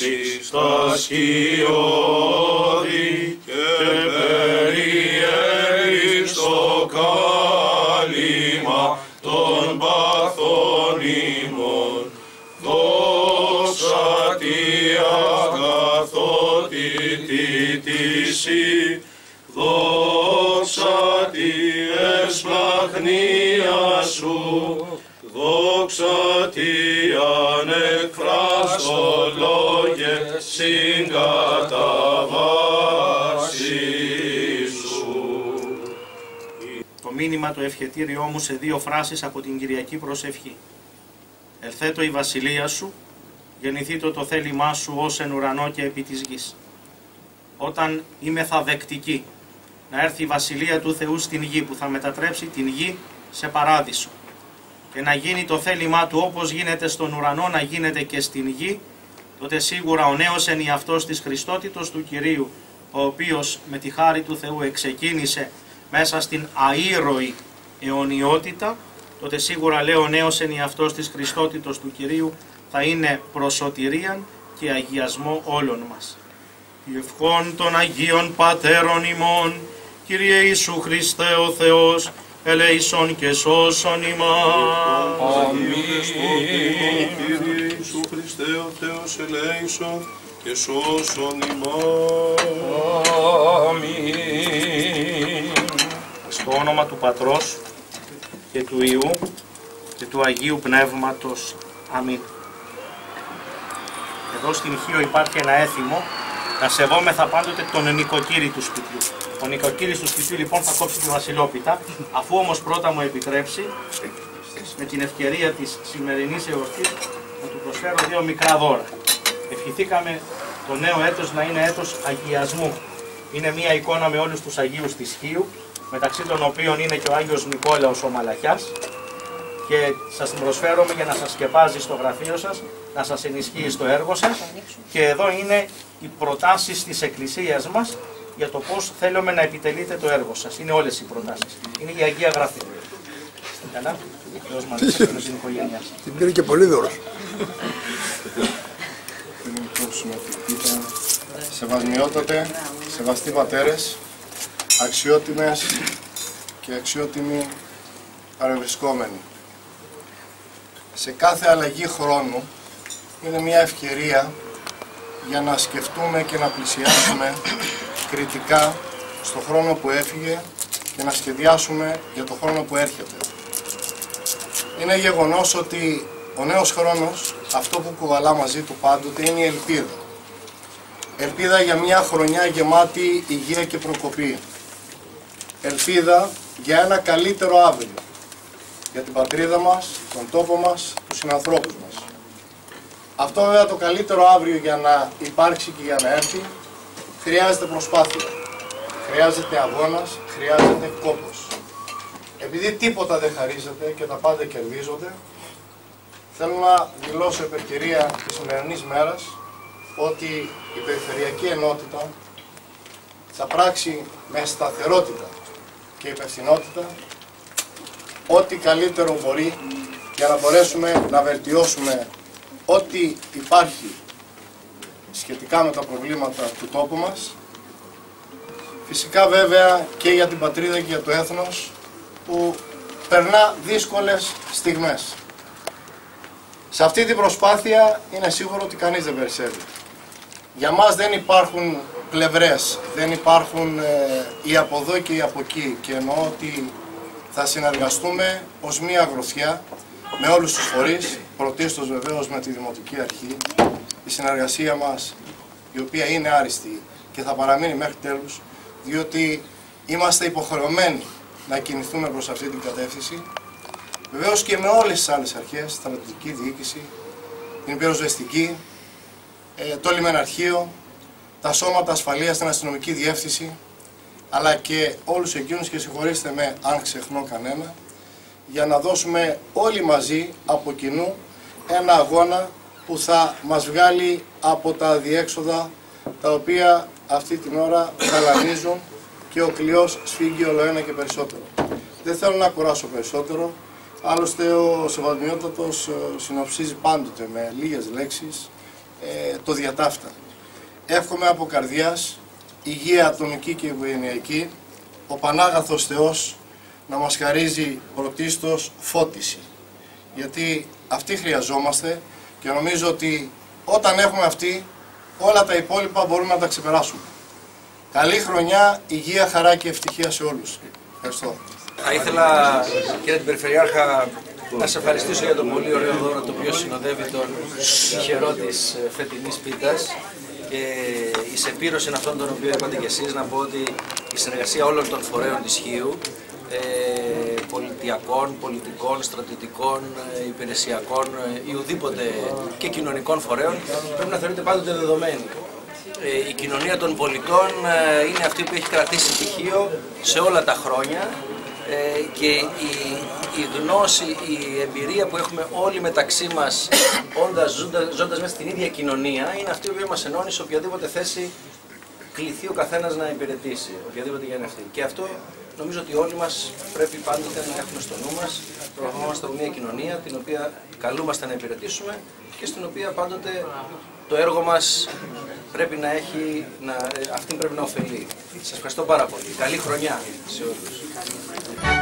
προσφάψεις τα σκιώδη και περιέλεις το κάλυμα των παθών ημών. Δόξα ανεκφράστο λόγε συγκαταβάσει σου. Το μήνυμα το ευχετήριό μου σε δύο φράσεις από την Κυριακή προσευχή. Ελθέτω η βασιλεία σου, γεννηθήτω το θέλημά σου ως εν ουρανό και επί της γης. Όταν είμαι θα δεκτική να έρθει η βασιλεία του Θεού στην γη που θα μετατρέψει την γη σε παράδεισο και να γίνει το θέλημά του όπως γίνεται στον ουρανό να γίνεται και στην γη, τότε σίγουρα ο νέος ενιαυτός της Χριστότητος του Κυρίου, ο οποίος με τη χάρη του Θεού εξεκίνησε μέσα στην αήρωη αιωνιότητα, τότε σίγουρα λέω ο νέος ενιαυτός της Χριστότητος του Κυρίου θα είναι προσωτηρίαν και αγιασμό όλων μας. Η ευχών των Αγίων Πατέρων ημών, Κύριε Ιησού Χριστέ ο Θεός, ελέησον και σώσον ημάς. Αμήν. Κύριε Ιησού Χριστέ ο Θεός ελέησον και σώσον ημάς. Αμήν. Στο όνομα του Πατρός και του Ιού και του Αγίου Πνεύματος. Αμήν. Εδώ στην Χίο υπάρχει ένα έθιμο να σεβόμεθα πάντοτε τον νοικοκύρη του σπιτιού. Ο νοικοκύρης του σπιτιού λοιπόν θα κόψει τη βασιλόπιτα, αφού όμως πρώτα μου επιτρέψει με την ευκαιρία της σημερινής εορτής να του προσφέρω δύο μικρά δώρα. Ευχηθήκαμε το νέο έτος να είναι έτος αγιασμού. Είναι μια εικόνα με όλους τους Αγίους της Χίου, μεταξύ των οποίων είναι και ο Άγιος Νικόλαος ο Μαλαχιάς και σας την προσφέρομαι για να σας σκεπάζει στο γραφείο σας, να σας ενισχύει στο έργο σας και εδώ είναι οι προτάσεις της Εκκλησίας μας για το πώς θέλουμε να επιτελείτε το έργο σας. Είναι όλες οι προτάσεις. Είναι η Αγία Γραφή. Καλά. Θεός μαζί σας και με την οικογένειά σας. Την πήρε και πολύ δώρος. Σεβασμιότατε, σεβαστοί πατέρες, αξιότιμες και αξιότιμοι παρευρισκόμενοι. Σε κάθε αλλαγή χρόνου είναι μια ευκαιρία για να σκεφτούμε και να πλησιάσουμε κριτικά στο χρόνο που έφυγε και να σχεδιάσουμε για το χρόνο που έρχεται. Είναι γεγονός ότι ο νέος χρόνος, αυτό που κουβαλά μαζί του πάντοτε, είναι η ελπίδα. Ελπίδα για μια χρονιά γεμάτη υγεία και προκοπή. Ελπίδα για ένα καλύτερο αύριο. Για την πατρίδα μας, τον τόπο μας, τους συνανθρώπους μας. Αυτό βέβαια το καλύτερο αύριο για να υπάρξει και για να έρθει, χρειάζεται προσπάθεια. Χρειάζεται αγώνας, χρειάζεται κόπος. Επειδή τίποτα δεν χαρίζεται και τα πάντα κερδίζονται, θέλω να δηλώσω επ' ευκαιρία της σημερινής μέρας ότι η Περιφερειακή Ενότητα θα πράξει με σταθερότητα και υπευθυνότητα ό,τι καλύτερο μπορεί για να μπορέσουμε να βελτιώσουμε ό,τι υπάρχει σχετικά με τα προβλήματα του τόπου μας. Φυσικά βέβαια και για την πατρίδα και για το έθνος που περνά δύσκολες στιγμές. Σε αυτή την προσπάθεια είναι σίγουρο ότι κανείς δεν περισσεύει. Για μας δεν υπάρχουν πλευρές, δεν υπάρχουν ε, οι από εδώ και οι από εκεί και εννοώ ότι θα συνεργαστούμε ως μία γροθιά με όλους τους φορείς, πρωτίστως βεβαίως με τη Δημοτική Αρχή. Η συνεργασία μας, η οποία είναι άριστη και θα παραμείνει μέχρι τέλους, διότι είμαστε υποχρεωμένοι να κινηθούμε προς αυτή την κατεύθυνση. Βεβαίως και με όλες τις άλλες αρχές, στρατιωτική διοίκηση, την πυροσβεστική, ε, το λιμεναρχείο, τα σώματα ασφαλείας, την αστυνομική διεύθυνση, αλλά και όλους εκείνους και συγχωρήστε με αν ξεχνώ κανένα, για να δώσουμε όλοι μαζί από κοινού ένα αγώνα που θα μας βγάλει από τα διέξοδα τα οποία αυτή την ώρα καλανίζουν και ο κλειός σφίγγει όλο ένα και περισσότερο. Δεν θέλω να κουράσω περισσότερο. Άλλωστε ο Σεβασμιότατος ε, συνοψίζει πάντοτε με λίγες λέξεις ε, το διατάφτα. Εύχομαι από καρδιάς υγεία ατομική και οικογενειακή, ο Πανάγαθος Θεός να μας χαρίζει πρωτίστως φώτιση. Γιατί αυτή χρειαζόμαστε και νομίζω ότι όταν έχουμε αυτή όλα τα υπόλοιπα μπορούμε να τα ξεπεράσουμε. Καλή χρονιά, υγεία, χαρά και ευτυχία σε όλους. Ευχαριστώ. Θα ήθελα, κύριε την Περιφερειάρχα, να σε ευχαριστήσω για το πολύ ωραίο δώρο το οποίο συνοδεύει τον τυχερό της φετινής πίτας. Και η σεπήρωση αυτών των οποίων είπατε και εσείς, να πω ότι η συνεργασία όλων των φορέων της Χίου, ε, πολιτιακών, πολιτικών, στρατιωτικών, ε, υπηρεσιακών ε, ή ουδήποτε και κοινωνικών φορέων πρέπει να θεωρείται πάντοτε δεδομένη. Ε, η κοινωνία των πολιτών ε, είναι αυτή που έχει κρατήσει στοιχείο σε όλα τα χρόνια ε, και η, η γνώση, η εμπειρία που έχουμε όλοι μεταξύ μας όντας, ζώντας, ζώντας μέσα στην ίδια κοινωνία είναι αυτή που μας ενώνει σε οποιαδήποτε θέση κληθεί ο καθένας να υπηρετήσει, οποιαδήποτε για αυτή. Και αυτό νομίζω ότι όλοι μας πρέπει πάντοτε να έχουμε στο νου μας, προγραμμόμαστε από μια κοινωνία την οποία καλούμαστε να υπηρετήσουμε και στην οποία πάντοτε το έργο μας πρέπει να έχει, να, αυτή πρέπει να ωφελεί. Σας ευχαριστώ πάρα πολύ. Καλή χρονιά σε όλους.